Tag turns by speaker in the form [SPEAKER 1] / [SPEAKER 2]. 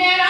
[SPEAKER 1] Yeah.